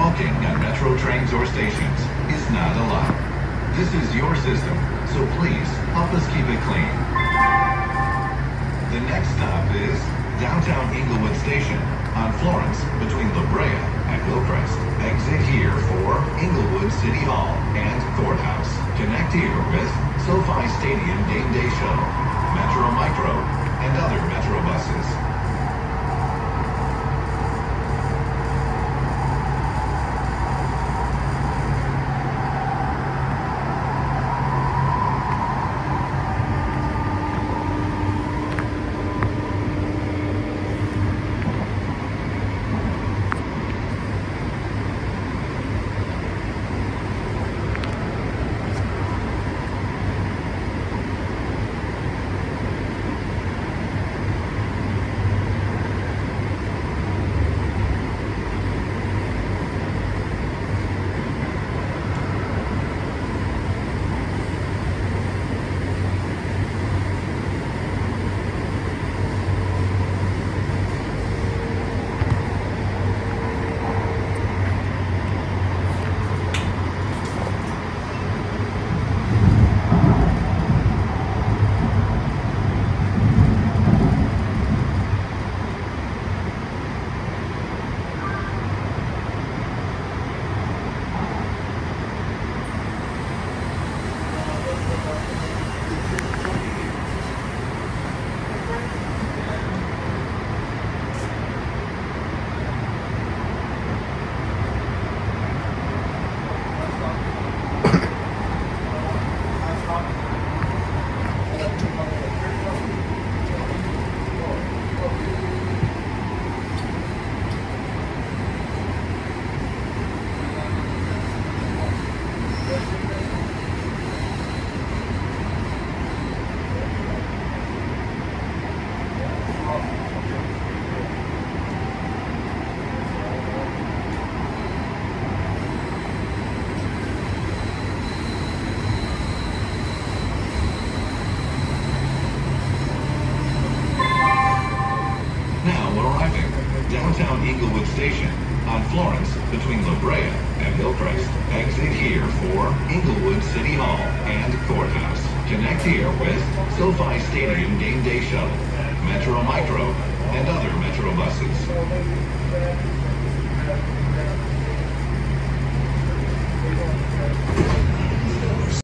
Smoking at metro trains or stations is not allowed. This is your system, so please help us keep it clean. The next stop is downtown Inglewood Station on Florence between La Brea and Hillcrest. Exit here for Inglewood City Hall and Courthouse. Connect here with SoFi Stadium Game Day Shuttle, Metro Micro, and other Metro buses. Downtown Inglewood Station on Florence between La Brea and Hillcrest. Exit here for Inglewood City Hall and Courthouse. Connect here with SoFi Stadium Game Day Shuttle, Metro Micro, and other Metro buses.